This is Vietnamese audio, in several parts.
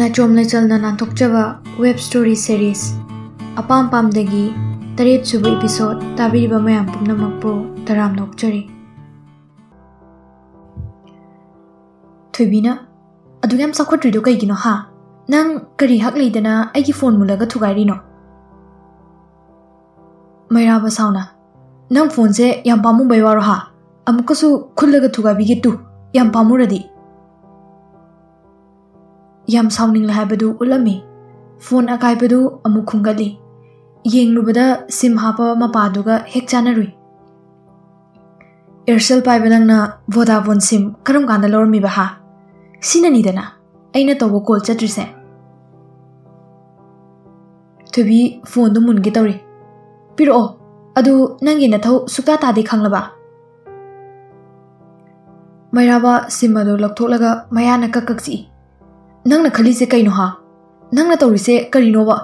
ꯅꯥꯆꯣꯝ ꯂꯩꯆꯜꯅ ꯅꯥꯟꯊꯣꯛꯆꯕ web story series ꯑꯄꯥꯝ ꯄꯥꯝꯗꯒꯤ ꯇꯔꯦꯠ ꯁꯨꯕ ꯏꯄꯤꯁꯣꯗ ꯇꯥꯕꯤꯔꯤꯕ ꯃꯌꯥꯝ ꯄꯨꯝꯅꯃꯛꯄꯨ ꯇꯔꯥꯝꯅ ꯑꯣꯛꯆꯔꯤ ꯊꯣꯏꯕꯤꯅ ꯑꯗꯨꯛ ꯌꯥꯝ ꯆꯥꯎꯈꯠꯇ꯭ꯔꯤꯗꯣ ꯀꯩꯒꯤꯅꯣ ꯍꯥ ꯅꯪ ꯀꯔꯤ ꯍꯛ ꯂꯩꯗꯅ ꯑꯩꯒꯤ ꯐꯣꯟ ꯃꯨꯜꯂꯒ ꯊꯨꯒꯥꯏꯔꯤꯅꯣ ꯃꯩꯔꯥꯕ ꯁꯥꯎꯅ ꯅꯪ ꯐꯣꯟꯁꯦ ꯌꯥꯝ ꯄꯥꯝꯃꯨꯕꯩ ꯋꯥꯔꯣ ꯍꯥ ꯑꯃꯨꯛꯀꯁꯨ ꯈꯨꯜꯂꯒ ꯊꯨꯒꯥꯏꯕꯤꯒꯦ ꯇꯨ ꯌꯥꯝ ꯄꯥꯝꯃꯨꯔꯗꯤ याम सौनिंग हैबदु उलमी फोन अकायबदु अमु खुंगली येंगलुबद सिम हापा मपादुग पाब ना एयरसेल सिम करम गांदा लोरमी बहा सिननि दना कॉल चत्रिसे तुबी फोन दु मुनगे तोरि पिर ओ अदु नंगे नथौ सुक्ता तादि खंगलाबा मैराबा सिमदो लखथोलगा ꯅꯪꯅ ꯈꯜꯂꯤꯁꯦ ꯀꯩꯅꯣ ꯍꯥ ꯅꯪꯅ ꯇꯧꯔꯤꯁꯦ ꯀꯔꯤꯅꯣꯕ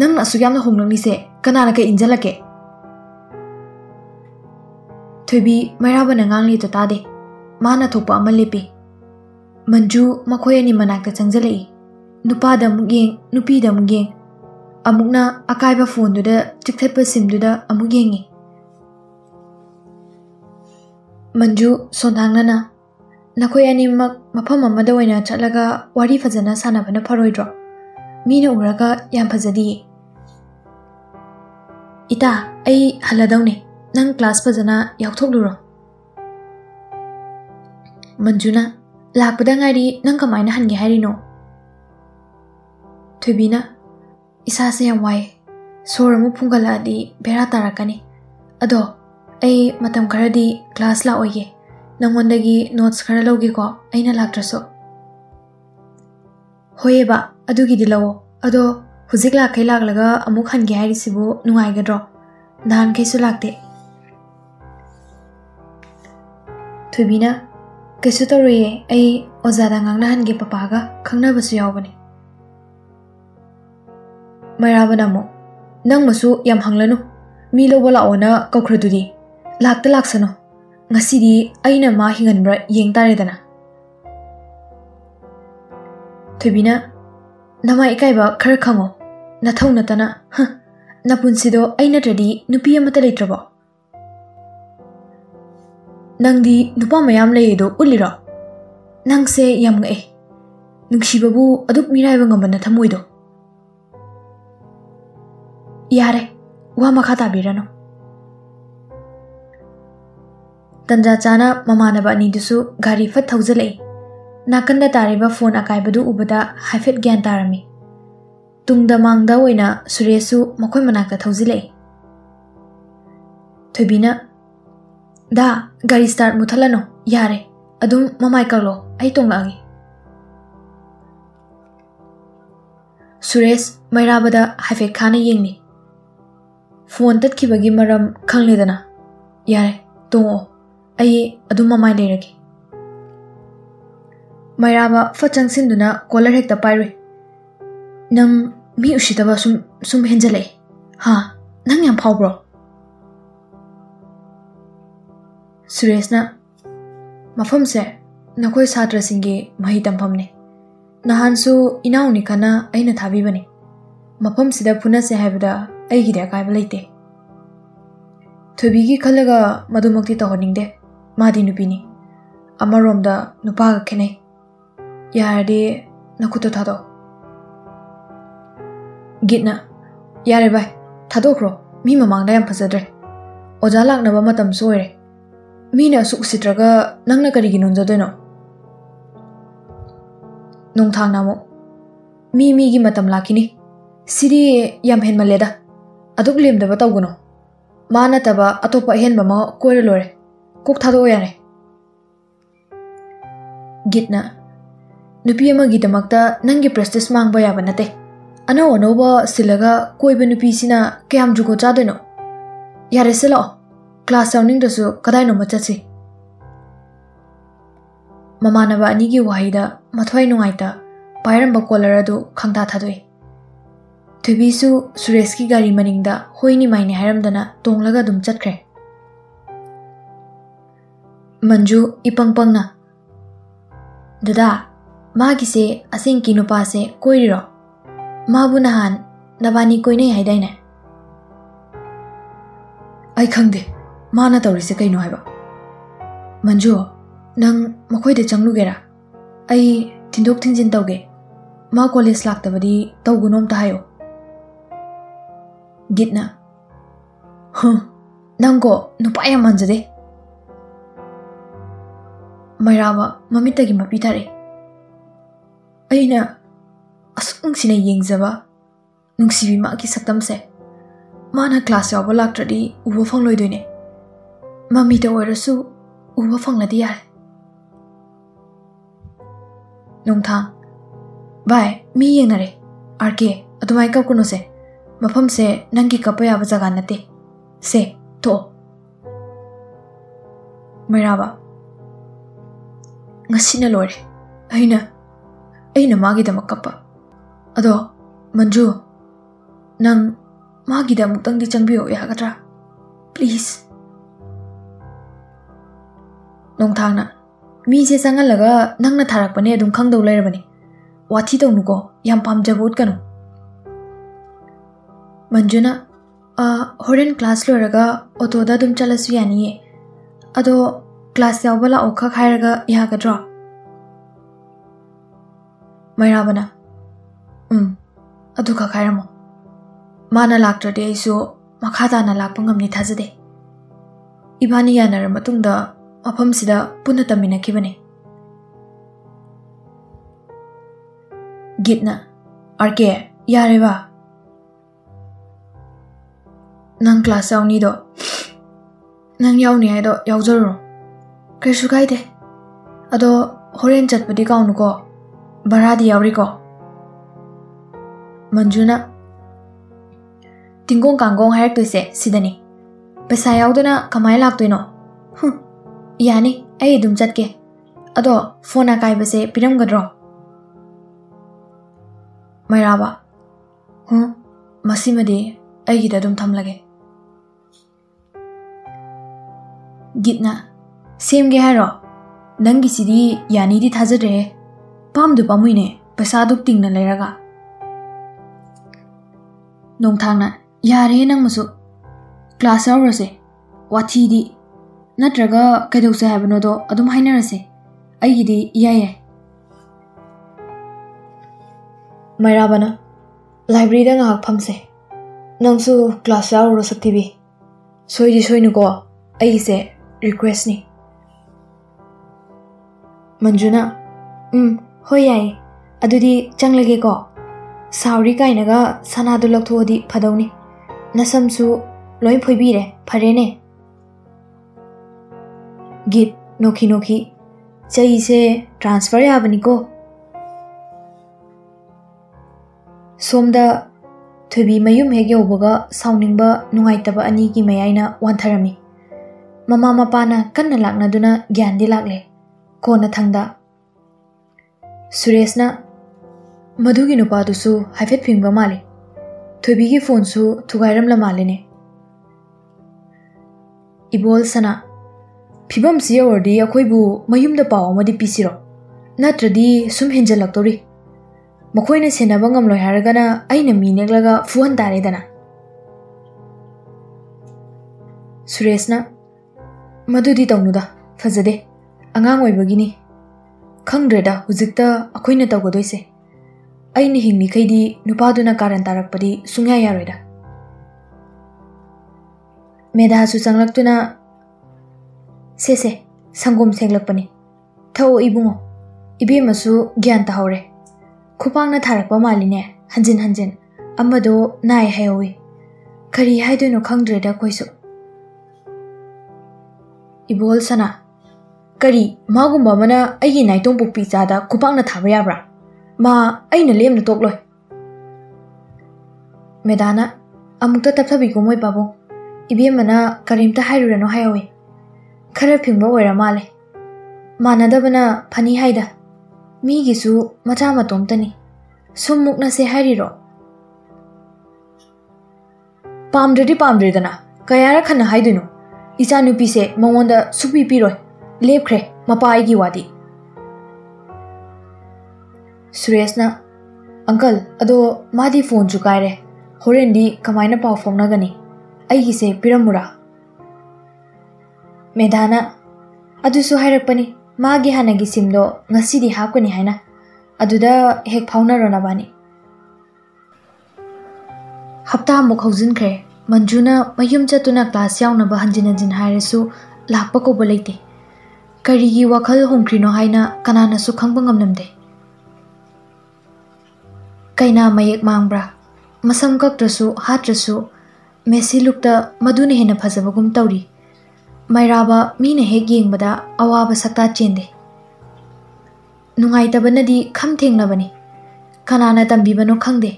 ꯅꯪꯅ ꯑꯁꯨꯛ ꯌꯥꯝꯅ ꯍꯣꯡꯂꯛꯂꯤꯁꯦ ꯀꯅꯥꯅ ꯀꯩ ꯏꯟꯖꯜꯂꯛꯀꯦ ꯊꯣꯏꯕꯤ ꯃꯩꯔꯥꯕꯅ ꯉꯥꯡꯂꯤꯗꯣ ꯇꯥꯗꯦ ꯃꯥꯅ ꯊꯣꯛꯄ ꯑꯃ ꯂꯦꯞꯄꯤ ꯃꯟꯖꯨ ꯃꯈꯣꯏ ꯑꯅꯤ ꯃꯅꯥꯛꯇ ꯆꯪꯖꯜꯂꯛꯏ ꯅꯨꯄꯥꯗ ꯑꯃꯨꯛ ꯌꯦꯡ ꯅꯨꯄꯤꯗ ꯑꯃꯨꯛ ꯌꯦꯡ ꯑꯃꯨꯛꯅ ꯑꯀꯥꯏꯕ ꯐꯣꯟꯗꯨꯗ ꯆꯤꯛꯊꯠꯄ ꯁꯤꯝꯗꯨꯗ ꯑꯃꯨꯛ ꯌꯦꯡꯉꯤ ꯃꯟꯖꯨ ꯁꯣꯟꯊꯥꯡꯅꯅ ꯅꯈꯣꯏ ꯑꯅꯤꯃꯛ ꯃꯐꯝ ꯑꯃꯗ ꯑꯣꯏꯅ ꯆꯠꯂꯒ ꯋꯥꯔꯤ ꯐꯖꯅ ꯁꯥꯟꯅꯕꯅ ꯐꯔꯣꯏꯗ꯭ꯔꯣ ꯃꯤꯅ ꯎꯔꯒ ꯌꯥꯝ ꯐꯖꯗꯤꯌꯦ ꯏꯇꯥ ꯑꯩ ꯍꯜꯂꯗꯧꯅꯦ ꯅꯪ ꯀ꯭ꯂꯥꯁ ꯐꯖꯅ ꯌꯥꯎꯊꯣꯛꯂꯨꯔꯣ ꯃꯟꯖꯨꯅ ꯂꯥꯛꯄꯗ ꯉꯥꯏꯔꯤ ꯅꯪ ꯀꯃꯥꯏꯅ ꯍꯟꯒꯦ ꯍꯥꯏꯔꯤꯅꯣ ꯊꯣꯏꯕꯤꯅ ꯏꯁꯥꯁꯦ ꯌꯥꯝ ꯋꯥꯏ ꯁꯣꯔ ꯑꯃꯨꯛ ꯐꯨꯡꯒꯠꯂꯛꯑꯗꯤ ꯕꯦꯔꯥ ꯇꯥꯔꯛꯀꯅꯤ ꯑꯗꯣ ꯑꯩ ꯃꯇꯝ ꯈꯔꯗꯤ ꯀ꯭ꯂꯥꯁ ꯂꯥꯛꯑꯣꯏꯒꯦ नंगोंदगी नोट्स खरा लौगेको अना लात्रसो होएबा अदुगिदि लवो अदो हुजिक लाखै लागलगा अमुक हनगे हाइरिसिबो नुगाइगद्रो धान कैसु लागते थुबिना कैसु तरोये अई ओजादा गांगना हनगे पपागा खंगनाबसु यावबने मैराबना मो नंग मसु यम हंगलनु मी लवो लाओना ꯉꯁꯤꯗꯤ ꯑꯩꯅ ꯃꯥ ꯍꯤꯡꯍꯟꯕ꯭ꯔꯥ ꯌꯦꯡ ꯇꯥꯔꯦꯗꯅ ꯊꯣꯏꯕꯤꯅ ꯅꯃꯥ ꯏꯀꯥꯏꯕ ꯈꯔ ꯈꯪꯉꯣ ꯅꯊꯧ ꯅꯠꯇꯅ ꯍ ꯅꯄꯨꯟꯁꯤꯗꯣ ꯑꯩ ꯅꯠꯇ꯭ꯔꯗꯤ ꯅꯨꯄꯤ ꯑꯃꯠꯇ ꯂꯩꯇ꯭ꯔꯕꯣ ꯅꯪꯗꯤ ꯅꯨꯄꯥ ꯃꯌꯥꯝ ꯂꯩꯌꯦꯗꯣ ꯎꯠꯂꯤꯔꯣ ꯅꯪꯁꯦ ꯌꯥꯝ ꯉꯛꯑꯦ ꯅꯨꯡꯁꯤꯕꯕꯨ ꯑꯗꯨꯛ ꯃꯤꯔꯥꯏꯕ ꯉꯝꯕꯅ ꯊꯝꯃꯣꯏꯗꯣ ꯌꯥꯔꯦ ꯋꯥ ꯃꯈꯥ ꯇꯥꯕꯤꯔꯅꯨ ꯇꯟꯖꯥ ꯆꯥꯅ ꯃꯃꯥꯟꯅꯕ ꯑꯅꯤꯗꯨꯁꯨ ꯒꯥꯔꯤ ꯐꯠ ꯊꯧꯖꯤꯜꯂꯛꯏ ꯅꯥꯀꯟꯗ ꯇꯥꯔꯤꯕ ꯐꯣꯟ ꯑꯀꯥꯏꯕꯗꯨ ꯎꯕꯗ ꯍꯥꯏꯐꯦꯠ ꯒ꯭ꯌꯥꯟ ꯇꯥꯔꯝꯃꯤ ꯇꯨꯡꯗ ꯃꯥꯡꯗ ꯑꯣꯏꯅ ꯁꯨꯔꯦꯁꯁꯨ ꯃꯈꯣꯏ ꯃꯅꯥꯛꯇ ꯊꯧꯖꯤꯜꯂꯛꯏ ꯊꯣꯏꯕꯤꯅ ꯗꯥ ꯒꯥꯔꯤ ꯁ꯭ꯇꯥꯔꯠ ꯃꯨꯊꯠꯂꯅꯨ ꯌꯥꯔꯦ ꯑꯗꯨꯝ ꯃꯃꯥꯏ ꯀꯛꯂꯣ ꯑꯩ ꯇꯣꯡꯂꯛꯑꯒꯦ ꯁꯨꯔꯦꯁ ꯃꯩꯔꯥꯕꯗ ꯍꯥꯏꯐꯦꯠ ꯈꯥꯅ ꯌꯦꯡꯂꯤ ꯐꯣꯟ ꯇꯠꯈꯤꯕꯒꯤ ꯃꯔꯝ ꯈꯪꯂꯦꯗꯅ ꯌꯥꯔꯦ ꯇꯣꯡꯉꯛꯑꯣ ꯑꯩ ꯑꯗꯨꯝ ꯃꯃꯥꯏ ꯂꯩꯔꯒꯦ ꯃꯩꯔꯥꯕ ꯐꯠ ꯆꯪꯁꯤꯟꯗꯨꯅ ꯀꯣꯂꯔ ꯍꯦꯛꯇ ꯄꯥꯏꯔꯨꯏ ꯅꯪ ꯃꯤ ꯎꯁꯤꯠꯇꯕ ꯁꯨꯝ ꯁꯨꯝ ꯍꯦꯟꯖꯜꯂꯛꯑꯦ ꯍꯥ ꯅꯪ ꯌꯥꯝ ꯐꯥꯎꯕ꯭ꯔꯣ ꯁꯨꯔꯦꯁꯅ ꯃꯐꯝꯁꯦ ꯅꯈꯣꯏ ꯁꯥꯇ꯭ꯔꯁꯤꯡꯒꯤ ꯃꯍꯩ ꯇꯝꯐꯝꯅꯤ ꯅꯍꯥꯟꯁꯨ ꯏꯅꯥꯎꯅꯤꯀꯅ ꯑꯩꯅ ꯊꯥꯕꯤꯕꯅꯤ ꯃꯐꯝꯁꯤꯗ ꯐꯨꯅꯁꯦ ꯍꯥꯏꯕꯗ ꯑꯩꯒꯤꯗꯤ ꯑꯀꯥꯏꯕ ꯂꯩꯇꯦ ꯊꯣꯏꯕꯤꯒꯤ ꯈꯜꯂꯒ ꯃꯗꯨꯃꯛꯇꯤ ꯇꯧꯍꯟꯅꯤꯡꯗꯦ ꯃꯥꯗꯤ ꯅꯨꯄꯤꯅꯤ ꯑꯃꯔꯣꯝꯗ ꯅꯨꯄꯥꯒ ꯈꯦꯠꯅꯩ ꯌꯥꯔꯗꯤ ꯅꯈꯨꯠꯇ ꯊꯥꯗꯣꯛ ꯒꯤꯠꯅ ꯌꯥꯔꯦ ꯚꯥꯏ ꯊꯥꯗꯣꯛꯈ꯭ꯔꯣ ꯃꯤ ꯃꯃꯥꯡꯗ ꯌꯥꯝ ꯐꯖꯗ꯭ꯔꯦ ꯑꯣꯖꯥ ꯂꯥꯛꯅꯕ ꯃꯇꯝꯁꯨ ꯑꯣꯏꯔꯦ ꯃꯤꯅ ꯑꯁꯨꯛ ꯎꯁꯤꯠꯇ꯭ꯔꯒ ꯅꯪꯅ ꯀꯔꯤꯒꯤ ꯅꯣꯟꯖꯗꯣꯏꯅꯣ ꯅꯣꯡꯊꯥꯡꯅ ꯑꯃꯨꯛ ꯃꯤ ꯃꯤꯒꯤ ꯃꯇꯝ ꯂꯥꯛꯈꯤꯅꯤ ꯁꯤꯗꯤ ꯌꯥꯝ ꯍꯦꯟꯃꯜꯂꯦꯗ ꯑꯗꯨꯛ ꯂꯦꯝꯗꯕ ꯇꯧꯒꯅꯣ ꯃꯥ ꯅꯠꯇꯕ ꯑꯇꯣꯞꯄ ꯑꯍꯦꯟꯕ ꯑꯃ ꯀꯣꯏꯔ ꯂꯣꯏꯔꯦ 꼭 타도야 해. ꯒꯤꯠꯅ ꯅꯨꯄꯤ ꯑꯃꯒꯤꯗꯃꯛꯇ ꯅꯪꯒꯤ ꯄ꯭ꯔꯦꯁꯇꯤꯁ ꯃꯥꯡꯕ ꯌꯥꯕ ꯅꯠꯇꯦ ꯑꯅꯧ ꯑꯅꯧꯕ ꯁꯤꯜꯂꯒ ꯀꯣꯏꯕ ꯅꯨꯄꯤꯁꯤꯅ ꯀꯌꯥꯝ ꯖꯨꯒꯣꯠ ꯆꯥꯗꯣꯏꯅꯣ ꯌꯥꯔꯦ ꯁꯤꯜꯂꯛꯑꯣ ꯀ꯭ꯂꯥꯁ ꯌꯥꯎꯅꯤꯡꯗ꯭ꯔꯁꯨ ꯀꯗꯥꯏꯅꯣꯃ ꯆꯠꯁꯤ ꯃꯃꯥꯟꯅꯕ ꯑꯅꯤꯒꯤ ꯋꯥꯍꯩꯗ ꯃꯊ꯭ꯋꯥꯏ ꯅꯨꯡꯉꯥꯏꯇ ꯄꯥꯏꯔꯝꯕ ꯀꯣꯂꯔ ꯑꯗꯨ ꯈꯪꯗꯥ ꯊꯥꯗꯣꯛꯏ ꯊꯣꯏꯕꯤꯁꯨ ꯁꯨꯔꯦꯁꯀꯤ ꯒꯥꯔꯤ ꯃꯅꯤꯡꯗ ꯍꯣꯏꯅꯤ ꯃꯥꯏꯅꯤ ꯍꯥꯏꯔꯝꯗꯅ ꯇꯣꯡꯂꯒ ꯑꯗꯨꯝ ꯆꯠꯈ꯭ꯔꯦ Manju ipang pang na. Dada, magi se asing kino pa se koi ro. Mabu nahan nabani koi nei hai dai ne. Ai khang de, ma na tawri se kai no hai ba. Manju, nang makoi de changlu ge ra. Ai thindok thingjin taw ge. Ma college lak ta badi taw gunom ta hayo. Gitna. Hừ, đang có nó phải em ăn rồi đấy. ꯃꯩꯔꯥꯕ ꯃꯃꯤꯠꯇꯒꯤ ꯃꯄꯤ ꯇꯥꯔꯛꯏ ꯑꯩꯅ ꯑꯁꯨꯛ ꯅꯨꯡꯁꯤꯅ ꯌꯦꯡꯖꯕ ꯅꯨꯡꯁꯤꯕꯤ ꯃꯥꯒꯤ ꯁꯛꯇꯝꯁꯦ ꯃꯥꯅ ꯀ꯭ꯂꯥꯁ ꯌꯥꯎꯕ ꯂꯥꯛꯇ꯭ꯔꯗꯤ ꯎꯕ ꯐꯪꯂꯣꯏꯗꯣꯏꯅꯦ ꯃꯃꯤꯗ ꯑꯣꯏꯔꯁꯨ ꯎꯕ ꯐꯪꯂꯗꯤ ꯌꯥꯔꯦ ꯅꯣꯡꯊꯥꯡ ꯚꯥꯏ ꯃꯤ ꯌꯦꯡꯅꯔꯦ ꯑꯥꯔ ꯀꯦ ꯑꯗꯨꯃꯥꯏꯅ ꯀꯞꯀꯅꯨꯁꯦ ꯃꯐꯝꯁꯦ ꯅꯪꯒꯤ ꯀꯞꯄ ꯌꯥꯕ ꯖꯒꯥ ꯅꯠꯇꯦ ꯁꯦ ꯊꯣꯛꯑꯣ ꯃꯩꯔꯥꯕ ngasina lore aina aina magi da makappa ado manju nang magi da mutang di changbi o yagatra please nong thang na mi je sanga laga nang na tharak pane dum khang dau lere bani wathi dau nu go yam pam ja gut kanu manju na a horen class lo raga oto da dum chala su yani ado class yaw bala okha khairaga yaha ka draw maira bana um adu kha khairamo mana laktra de isu makha da na lakpa ngamni thajade ibani yana ra matung da mafam sida puna tamina kibane gitna arke yare ba nang class yaw ni do nang yaw ni ai do yaw jor कैसु गई थे अदो हरें चटपी कौनको भरादीको मंजुना तिंगो कांगो हरक्सेदी पैसा यदना कमाय लातनो यानी अम चे अदो फोन अकाबसे पीरमग्रो मैराब हूँ अम थमलगे गीतना ꯁꯦꯝꯒꯦ ꯍꯥꯏꯔꯣ ꯅꯪꯒꯤꯁꯤꯗꯤ ꯌꯥꯅꯤꯗꯤ ꯊꯥꯖꯗ꯭ꯔꯦ ꯄꯥꯝꯗꯨ ꯄꯥꯝꯃꯨꯏꯅꯦ ꯄꯩꯁꯥꯗꯨ ꯇꯤꯡꯅ ꯂꯩꯔꯒ ꯅꯣꯡꯊꯥꯡꯅ ꯌꯥꯔꯦ ꯅꯪꯃꯁꯨ ꯀ꯭ꯂꯥꯁ ꯌꯥꯎꯔꯁꯦ ꯋꯥꯊꯤꯗꯤ ꯅꯠꯇ꯭ꯔꯒ ꯀꯩꯗꯧꯁꯦ ꯍꯥꯏꯕꯅꯣꯗꯣ ꯑꯗꯨꯝ ꯍꯥꯏꯅꯔꯁꯦ ꯑꯩꯒꯤꯗꯤ ꯏꯌꯥ ꯌꯥꯏ ꯃꯩꯔꯥꯕꯅ ꯂꯥꯏꯕ꯭ꯔꯦꯔꯤꯗ ꯉꯥꯏꯍꯥꯛ ꯐꯝꯁꯦ ꯅꯪꯁꯨ ꯀ꯭ꯂꯥꯁ ꯌꯥꯎꯔꯨꯔꯣ ꯁꯛꯇꯤꯕꯤ ꯁꯣꯏꯗꯤ ꯁꯣꯏꯅꯨꯀꯣ ꯑꯩꯒꯤꯁꯦ ꯔꯤꯀ꯭ꯋꯦꯁꯅꯤ ꯃꯟꯖꯨꯅ ꯎꯝ ꯍꯣꯏ ꯌꯥꯏ ꯑꯗꯨꯗꯤ ꯆꯪꯂꯒꯦꯀꯣ ꯁꯥꯎꯔꯤ ꯀꯥꯏꯅꯒ ꯁꯅꯥꯗꯨ ꯂꯧꯊꯣꯛꯑꯗꯤ ꯐꯗꯧꯅꯤ ꯅꯁꯝꯁꯨ ꯂꯣꯏ ꯐꯣꯏꯕꯤꯔꯦ ꯐꯔꯦꯅꯦ ꯒꯤꯠ ꯅꯣꯈꯤ ꯅꯣꯈꯤ ꯆꯩꯁꯦ ꯇ꯭ꯔꯥꯟꯁꯐꯔ ꯌꯥꯕꯅꯤꯀꯣ ꯁꯣꯝꯗ ꯊꯣꯏꯕꯤ ꯃꯌꯨꯝ ꯍꯦꯛ ꯌꯧꯕꯒ ꯁꯥꯎꯅꯤꯡꯕ ꯅꯨꯡꯉꯥꯏꯇꯕ ꯑꯅꯤꯒꯤ ꯃꯌꯥꯏꯅ ꯋꯥꯟꯊꯔꯝꯃꯤ ꯃꯃꯥ ꯃꯄꯥꯅ ꯀꯟꯅ ꯂꯥꯛꯅꯗꯨꯅ ꯒ꯭ꯌꯥꯟꯗꯤ ꯂꯥꯛꯂꯦ ꯀꯣꯟꯅ ꯊꯪꯗ ꯁꯨꯔꯦꯁꯅ ꯃꯗꯨꯒꯤ ꯅꯨꯄꯥꯗꯨꯁꯨ ꯍꯥꯏꯐꯦꯠ ꯐꯤꯡꯕ ꯃꯥꯜꯂꯤ ꯊꯣꯏꯕꯤꯒꯤ ꯐꯣꯟꯁꯨ ꯊꯨꯒꯥꯏꯔꯝꯂ ꯃꯥꯜꯂꯤꯅꯦ ꯏꯕꯣꯜꯁꯅ ꯐꯤꯕꯝꯁꯤ ꯌꯧꯔꯗꯤ ꯑꯩꯈꯣꯏꯕꯨ ꯃꯌꯨꯝꯗ ꯄꯥꯎ ꯑꯃꯗꯤ ꯄꯤꯁꯤꯔꯣ ꯅꯠꯇ꯭ꯔꯗꯤ ꯁꯨꯝ ꯍꯦꯟꯖꯜꯂꯛꯇꯣꯔꯤ ꯃꯈꯣꯏꯅ ꯁꯦꯟꯅꯕ ꯉꯝꯂꯣꯏ ꯍꯥꯏꯔꯒꯅ ꯑꯩꯅ ꯃꯤ ꯅꯦꯛꯂꯒ ꯐꯨꯍꯟ ꯇꯥꯔꯦꯗꯅ ꯁꯨꯔꯦꯁꯅ ꯃꯗꯨꯗꯤ ꯇꯧꯅꯨꯗ ꯐꯖꯗꯦ ꯑꯉꯥꯡ ꯑꯣꯏꯕꯒꯤꯅꯤ ꯈꯪꯗ꯭ꯔꯦꯗ ꯍꯧꯖꯤꯛꯇ ꯑꯩꯈꯣꯏꯅ ꯇꯧꯒꯗꯣꯏꯁꯦ ꯑꯩꯅ ꯍꯤꯡꯂꯤꯈꯩꯗꯤ ꯅꯨꯄꯥꯗꯨꯅ ꯀꯥꯔꯟ ꯇꯥꯔꯛꯄꯗꯤ ꯁꯨꯡꯌꯥ ꯌꯥꯔꯣꯏꯗ ꯃꯦꯙꯥꯁꯨ ꯆꯪꯂꯛꯇꯨꯅ ꯁꯦꯁꯦ ꯁꯪꯒꯣꯝ ꯁꯦꯡꯂꯛꯄꯅꯤ ꯊꯛꯑꯣ ꯏꯕꯨꯡꯉꯣ ꯏꯕꯦꯝꯃꯁꯨ ꯒ꯭ꯌꯥꯟ ꯇꯥꯍꯧꯔꯦ ꯈꯨꯄꯥꯡꯅ ꯊꯥꯔꯛꯄ ꯃꯥꯜꯂꯤꯅꯦ ꯍꯟꯖꯤꯟ ꯍꯟꯖꯤꯟ ꯑꯃꯗꯣ ꯅꯥꯏ ꯍꯥꯏꯍꯧꯋꯤ ꯀꯔꯤ ꯍꯥꯏꯗꯣꯏꯅꯣ ꯈꯪꯗ꯭ꯔꯦꯗ ꯑꯩꯈꯣꯏꯁꯨ ꯏꯕꯣꯜ ꯁꯅꯥ ꯀꯔꯤ ꯃꯥꯒꯨꯝꯕ ꯑꯃꯅ ꯑꯩꯒꯤ ꯅꯥꯏꯇꯣꯝꯄꯣꯛꯄꯤ ꯏꯆꯥꯗ ꯈꯨꯄꯥꯛꯅ ꯊꯥꯕ ꯌꯥꯕ꯭ꯔꯥ ꯃꯥ ꯑꯩꯅ ꯂꯦꯝꯅ ꯇꯣꯛꯂꯣꯏ ꯃꯦꯗꯥꯅ ꯑꯃꯨꯛꯇ ꯇꯞꯊꯕꯤꯀꯣ ꯃꯣꯏ ꯄꯥꯕꯨꯡ ꯏꯕꯦꯝꯃꯅ ꯀꯔꯤꯝꯇ ꯍꯥꯏꯔꯨꯔꯅꯨ ꯍꯥꯏꯍꯧꯋꯤ ꯈꯔ ꯐꯤꯡꯕ ꯑꯣꯏꯔ ꯃꯥꯜꯂꯦ ꯃꯥꯟꯅꯗꯕꯅ ꯐꯅꯤ ꯍꯥꯏꯗ ꯃꯤꯒꯤꯁꯨ ꯃꯆꯥ ꯃꯇꯣꯝꯇꯅꯤ ꯁꯨꯝ ꯃꯨꯛꯅꯁꯦ ꯍꯥꯏꯔꯤꯔꯣ ꯄꯥꯝꯗ꯭ꯔꯗꯤ ꯄꯥꯝꯗ꯭ꯔꯦꯗꯅ ꯀꯌꯥꯔꯛ ꯍꯟꯅ ꯍꯥꯏꯗꯣꯏꯅꯣ ꯏꯆꯥꯅꯨꯄꯤꯁꯦ ꯃꯉꯣꯟꯗ ꯁꯨꯛꯄꯤ ꯄꯤꯔꯣꯏ लेप्रे मपाई वादी सुरेश अंकल अदो मादी फोन चुकायरे होरें कमायन पाव फोनगनी पीरमुरा मेधाना अरपनी मागे हाने की सिम दो नसी हाकनी है हेक फावनरोनाबानी हफ्ता अमुक मंजुना मयूम चतुना क्लास यानब हंजिन हजिन लापको लेते ꯀꯔꯤꯒꯤ ꯋꯥꯈꯜ ꯍꯣꯡꯈ꯭ꯔꯤꯅꯣ ꯍꯥꯏꯅ ꯀꯅꯥꯅꯁꯨ ꯈꯪꯕ ꯉꯝꯂꯝꯗꯦ ꯀꯩꯅꯥ ꯃꯌꯦꯛ ꯃꯥꯡꯕ꯭ꯔꯥ ꯃꯁꯝ ꯀꯛꯇ꯭ꯔꯁꯨ ꯍꯥꯠꯇ꯭ꯔꯁꯨ ꯃꯦꯁꯤ ꯂꯨꯛꯇ ꯃꯗꯨꯅ ꯍꯦꯟꯅ ꯐꯖꯕꯒꯨꯝ ꯇꯧꯔꯤ ꯃꯩꯔꯥꯕ ꯃꯤꯅ ꯍꯦꯛ ꯌꯦꯡꯕꯗ ꯑꯋꯥꯕ ꯁꯛꯇꯥ ꯆꯦꯟꯗꯦ ꯅꯨꯡꯉꯥꯏꯇꯕꯅꯗꯤ ꯈꯝ ꯊꯦꯡꯂꯕꯅꯤ ꯀꯅꯥꯅ ꯇꯝꯕꯤꯕꯅꯣ ꯈꯪꯗꯦ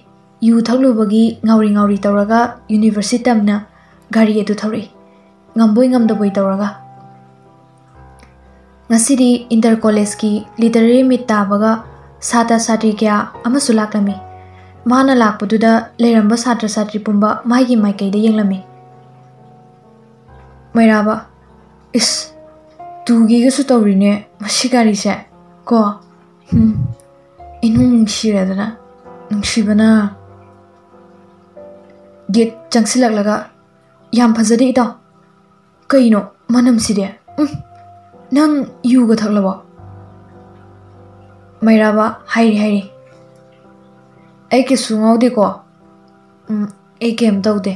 ꯌꯨ ꯊꯛꯂꯨꯕꯒꯤ ꯉꯥꯎꯔꯤ ꯉꯥꯎꯔꯤ ꯇꯧꯔꯒ ꯌꯨꯅꯤꯚꯔꯁꯤꯇꯝꯅ ꯒꯥꯔꯤ ꯑꯗꯨ ꯊꯧꯔꯛꯏ ꯉꯝꯕꯣꯏ ꯉꯝꯗꯕꯣꯏ ꯇꯧꯔꯒ ꯉꯁꯤꯗꯤ ꯏꯟꯇꯔ ꯀꯣꯂꯦꯖꯀꯤ ꯂꯤꯇꯔꯦꯔꯤ ꯃꯤꯠ ꯇꯥꯕꯒ ꯁꯥꯇ꯭ꯔ ꯁꯥꯇ꯭ꯔꯤ ꯀꯌꯥ ꯑꯃꯁꯨ ꯂꯥꯛꯂꯝꯃꯤ ꯃꯥꯅ ꯂꯥꯛꯄꯗꯨꯗ ꯂꯩꯔꯝꯕ ꯁꯥꯇ꯭ꯔ ꯁꯥꯇ꯭ꯔꯤ ꯄꯨꯝꯕ ꯃꯥꯒꯤ ꯃꯥꯏꯀꯩꯗ ꯌꯦꯡꯂꯝꯃꯤ ꯃꯩꯔꯥꯕ ꯏꯁ ꯇꯨꯒꯤꯒꯁꯨ ꯇꯧꯔꯤꯅꯦ ꯃꯁꯤ ꯒꯥꯔꯤꯁꯦ ꯀꯣ ꯍꯝ ꯏꯅꯨꯡ ꯅꯨꯡꯁꯤꯔꯗꯅ ꯅꯨꯡꯁꯤꯕꯅ ꯒꯦꯠ ꯆꯪꯁꯤꯜꯂꯛꯂꯒ ꯌꯥꯝ ꯐꯖꯗꯦ ꯏꯇꯥꯎ ꯀꯩꯅꯣ ꯃꯅꯝꯁꯤꯗꯤ ꯎꯝ nang yu ga thak labo mai ra ba hai ri hai ri ai ke su ngau de ko um ai ke em dau de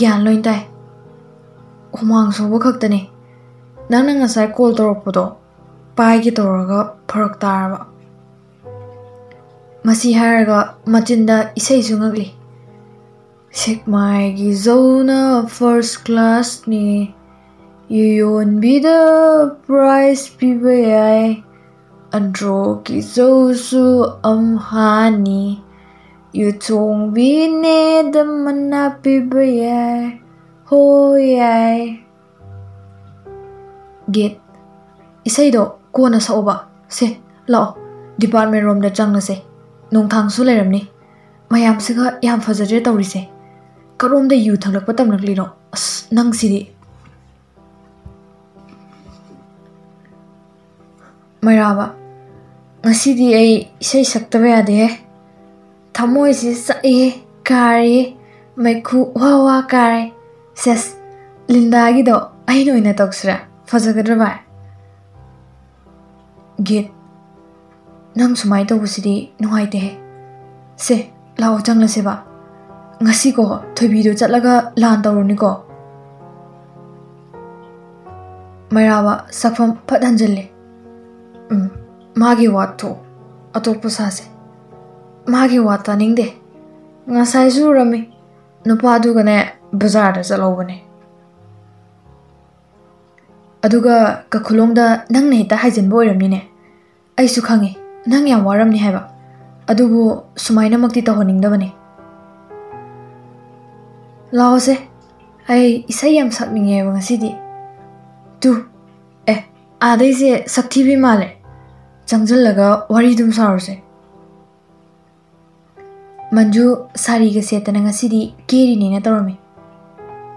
gyan loin tai humang so bo khak ta ne nang nang asai call tor po do pai gi tor ga pharak tar ba masi har ga machin da isai su ngak li sik mai gi zona first class ni ꯌꯣꯟꯕꯤꯗ ꯄ꯭ꯔꯥꯏꯁ ꯄꯤꯕ ꯌꯥꯏ ꯑꯟꯗ꯭ꯔꯣꯒꯤ ꯆꯧꯁꯨ ꯑꯝꯍꯥꯅꯤ ꯌꯨꯊꯣꯡꯕꯤꯅꯦꯗ ꯃꯅꯥ ꯄꯤꯕ ꯌꯥꯏ ꯍꯣ ꯌꯥꯏ ꯒꯦꯠ ꯏꯁꯩꯗꯣ ꯀꯣꯟꯅ ꯁꯛꯑꯣꯕ ꯁꯦ ꯂꯥꯛꯑꯣ ꯗꯤꯄꯥꯔꯠꯃꯦꯟ ꯔꯣꯝꯗ ꯆꯪꯂꯁꯦ ꯅꯣꯡꯊꯥꯡꯁꯨ ꯂꯩꯔꯝꯅꯤ ꯃꯌꯥꯝꯁꯤꯒ ꯌꯥꯝ ꯐꯖꯗ꯭ꯔꯦ ꯇꯧꯔꯤꯁꯦ ꯀꯔꯣꯝꯗ ꯌꯨ ꯊꯛꯂꯛꯄ ꯇꯝꯂꯛꯂꯤꯅꯣ ꯑꯁ ꯅꯪꯁꯤꯗꯤ ꯃꯩꯔꯥꯕ ꯉꯁꯤꯗꯤ ꯑꯩ ꯏꯁꯩ ꯁꯛꯇꯕ ꯌꯥꯗꯦ ꯊꯃꯣꯏꯁꯦ ꯆꯥꯛꯑꯦ ꯀꯥꯔꯦ ꯃꯩꯈꯨ ꯋꯥ ꯋꯥ ꯀꯥꯔꯦ ꯁꯦꯁ ꯂꯤꯟꯗꯥꯒꯤꯗꯣ ꯑꯩꯅ ꯑꯣꯏꯅ ꯇꯧꯁꯤꯔꯥ ꯐꯖꯒꯗ꯭ꯔꯥ ꯚꯥꯏ ꯒꯤꯠ ꯅꯪ ꯁꯨꯃꯥꯏꯅ ꯇꯧꯕꯁꯤꯗꯤ ꯅꯨꯡꯉꯥꯏꯇꯦꯍꯦ ꯁꯦ ꯂꯥꯛꯑꯣ ꯆꯪꯂꯁꯦꯕ ꯉꯁꯤꯀꯣ ꯊꯣꯏꯕꯤꯗꯣ ꯆꯠꯂꯒ ꯂꯥꯟ ꯇꯧꯔꯨꯅꯤꯀꯣ ꯃꯩꯔꯥꯕ ꯁꯛꯐꯝ ꯐꯠ ꯍꯟꯖꯤꯜꯂꯦ 음, 마기 와토 아토포 사세 마기 왔다 닝데 ngasaai su rami nupa adugane bazaar da chalaubane aduga ka khulong da nang nei ta haijin bo ramni ne ai su khangi nang ya waram ni haiba adubu sumaina makti ta honing da bane lao se ai isai yam sat minge wa ngasi di tu eh adai se sakthi bi male ꯆꯪꯁꯤꯜꯂꯒ ꯋꯥꯔꯤꯗꯨꯝ ꯁꯥꯔꯁꯦ ꯃꯟꯖꯨ ꯁꯥꯔꯤꯒ ꯁꯦꯠꯇꯅ ꯉꯁꯤꯗꯤ ꯀꯦꯔꯤꯅꯦꯅ ꯇꯧꯔꯝꯃꯤ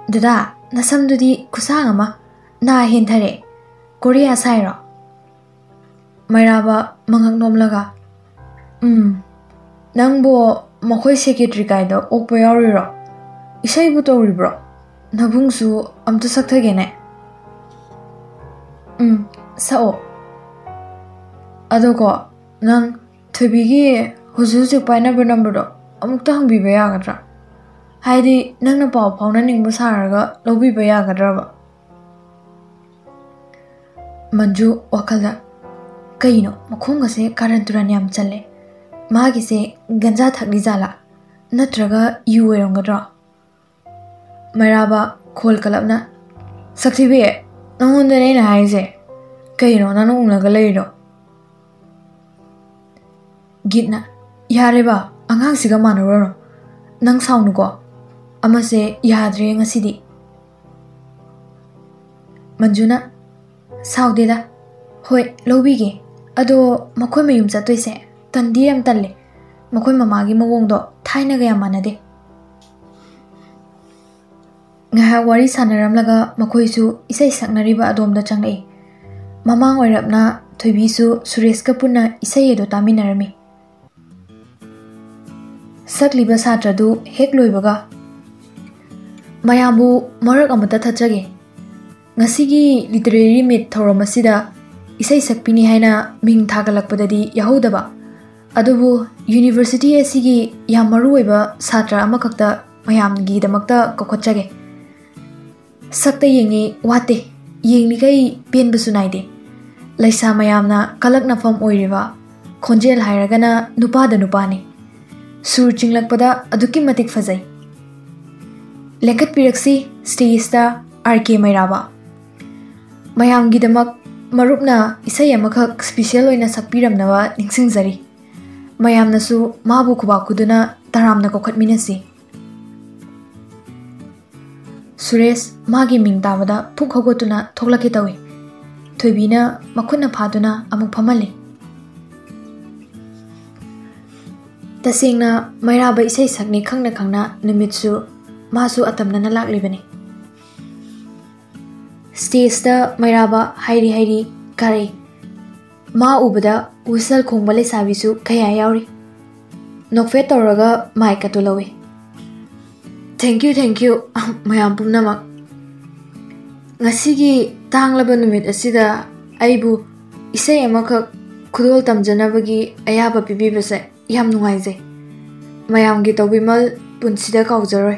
ꯗꯗꯥ ꯅꯁꯝꯗꯨꯗꯤ ꯈꯨꯁꯥꯡ ꯑꯃ ꯅꯥ ꯍꯦꯟꯊꯔꯦ ꯀꯣꯔꯤꯌꯥ ꯁꯥꯏꯔꯣ ꯃꯩꯔꯥꯕ ꯃꯉꯛ ꯅꯣꯝꯂꯒ ꯎꯝ ꯅꯪꯕꯨ ꯃꯈꯣꯏ ꯁꯦꯀ꯭ꯔꯦꯇ꯭ꯔꯤ ꯀꯥꯏꯗ ꯑꯣꯛꯄ ꯌꯥꯎꯔꯤꯔꯣ ꯏꯁꯩꯕꯨ ꯇꯧꯔꯤꯕ꯭ꯔꯣ ꯅꯕꯨꯡꯁꯨ ꯑꯝꯇ ꯁꯛꯊꯒꯦꯅꯦ ꯎꯝ ꯁꯛꯑꯣ अदोको नंग थबी की हुजु हुजु पाइनबल नंबर दो अमुक तो हंग भी बया गदरा हाइदि नंग न पाव पाव न निंग बसारगा लोबी बया गदरा बा मंजू वखलदा कइनो मखोंग से कारण तुराने आम चले मागी से गंजा थकली जाला नत्रगा खोल कलपना सक्तिबे नहुंदने ꯒꯤꯠꯅ ꯌꯥꯔꯦꯕ ꯑꯉꯥꯡꯁꯤꯒ ꯃꯥꯟꯅꯔꯨꯔꯅꯨ ꯅꯪ ꯁꯥꯎꯅꯨꯀꯣ ꯑꯃꯁꯦ ꯌꯥꯗ꯭ꯔꯦ ꯉꯁꯤꯗꯤ ꯃꯟꯖꯨꯅ ꯁꯥꯎꯗꯦꯗ ꯍꯣꯏ ꯂꯧꯕꯤꯒꯦ ꯑꯗꯣ ꯃꯈꯣꯏ ꯃꯌꯨꯝ ꯆꯠꯇꯣꯏꯁꯦ ꯇꯟꯗꯤ ꯌꯥꯝ ꯇꯜꯂꯦ ꯃꯈꯣꯏ ꯃꯃꯥꯒꯤ ꯃꯑꯣꯡꯗꯣ ꯊꯥꯏꯅꯒ ꯌꯥꯝ ꯃꯥꯟꯅꯗꯦ ꯉꯥꯏꯍꯥꯛ ꯋꯥꯔꯤ ꯁꯥꯟꯅꯔꯝꯂꯒ ꯃꯈꯣꯏꯁꯨ ꯏꯁꯩ ꯁꯛꯅꯔꯤꯕ ꯑꯗꯣꯝꯗ ꯆꯪꯂꯛꯏ ꯃꯃꯥꯡ ꯑꯣꯏꯔꯞꯅ ꯊꯣꯏꯕꯤꯁꯨ ꯁꯨꯔꯦꯁꯀ ꯄꯨꯟꯅ ꯏꯁꯩ ꯑꯗꯨ ꯇꯥꯃꯤꯟꯅꯔꯝꯃꯤ ꯁꯛꯂꯤꯕ ꯁꯥꯇ꯭ꯔꯗꯨ ꯍꯦꯛ ꯂꯣꯏꯕꯒ ꯃꯌꯥꯝꯕꯨ ꯃꯔꯛ ꯑꯃꯇ ꯊꯠꯆꯒꯦ ꯉꯁꯤꯒꯤ ꯂꯤꯇꯔꯦꯔꯤ ꯃꯤꯠ ꯊꯧꯔꯝ ꯑꯁꯤꯗ ꯏꯁꯩ ꯁꯛꯄꯤꯅꯤ ꯍꯥꯏꯅ ꯃꯤꯡ ꯊꯥꯒꯠꯂꯛꯄꯗꯗꯤ ꯌꯥꯎꯍꯧꯗꯕ ꯑꯗꯨꯕꯨ ꯌꯨꯅꯤꯚꯔꯁꯤꯇꯤ ꯑꯁꯤꯒꯤ ꯌꯥꯝ ꯃꯔꯨꯑꯣꯏꯕ ꯁꯥꯇ꯭ꯔ ꯑꯃꯈꯛꯇ ꯃꯌꯥꯝꯒꯤꯗꯃꯛꯇ ꯀꯧꯈꯠꯆꯒꯦ ꯁꯛꯇ ꯌꯦꯡꯉꯤ ꯋꯥꯠꯇꯦ ꯌꯦꯡꯂꯤꯈꯩ ꯄꯦꯟꯕꯁꯨ ꯅꯥꯏꯗꯦ ꯂꯩꯁꯥ ꯃꯌꯥꯝꯅ ꯀꯂꯛꯅꯐꯝ ꯑꯣꯏꯔꯤꯕ ꯈꯣꯟꯖꯦꯜ ꯍꯥꯏꯔꯒꯅ ꯅꯨꯄꯥꯗ ꯅꯨꯄꯥꯅꯤ सूर चिंगलपदा फजाई लेखत पीरक्सी स्टेज आर के मैराबा मयांगीदम मरुपना स्पेशल सपीरमनवा मयामनसु माबु खुबाकुदुना तराम कौखटमीनसी सुरेश मागे मिंग दावदा पुख तौ थोबीना मखुना फादुना अमुक तसेंना मैराबा इसै सक्ने खंगना खंगना निमित्सु मासु अतमना लाक्लिबने स्टेजदा मैराबा हाइरी हाइरी करे मा उबदा उसल खोंबा लेसाबिसु खया यावरी नोफे तौरगा माइक अतु लवे थैंक यू थैंक यू मयाम पुनमक ngasi tanglaba numit asida aibu isai amakak khudol tamjanabagi ayaba pibibase ꯌꯥꯝ ꯅꯨꯡꯉꯥꯏꯖꯩ ꯃꯌꯥꯝꯒꯤ ꯇꯧꯕꯤꯃꯜ ꯄꯨꯟꯁꯤꯗ ꯀꯥꯎꯖꯔꯣꯏ